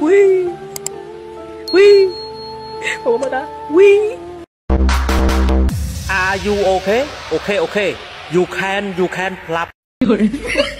Oui. Oui. Oh my god. Oui. Are you okay? Okay, okay. You can, you can clap.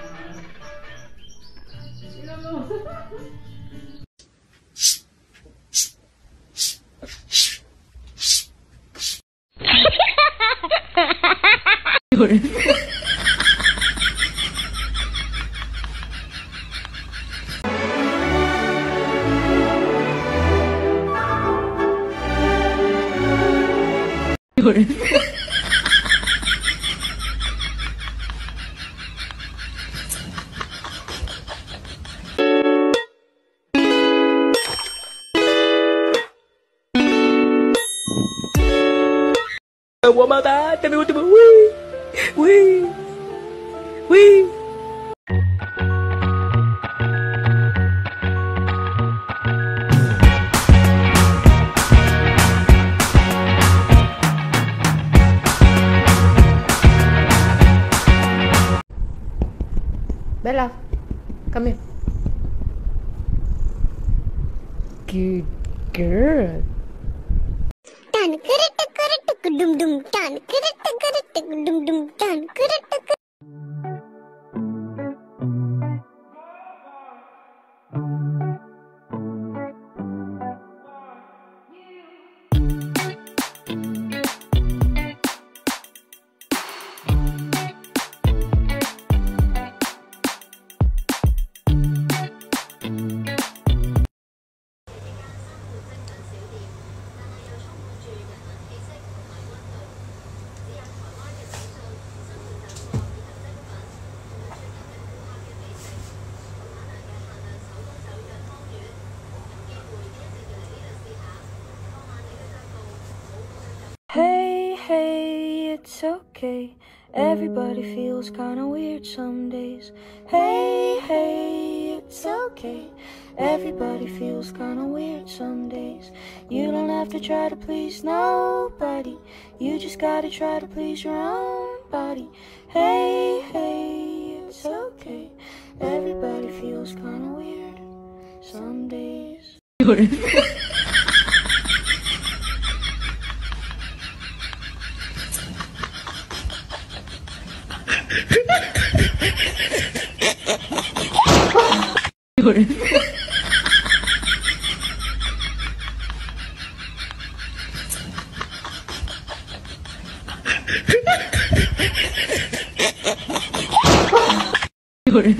有人，有人，我妈妈，这边我 Wee, wee. Bella, come here. Good girl. Done. Good kurita dum dum dun kurita kurita dum dum dun Hey, hey, it's okay. Everybody feels kinda weird some days. Hey, hey, it's okay. Everybody feels kinda weird some days. You don't have to try to please nobody. You just gotta try to please your own body. Hey, hey, it's okay. Everybody feels kinda weird some days. 有人。有人。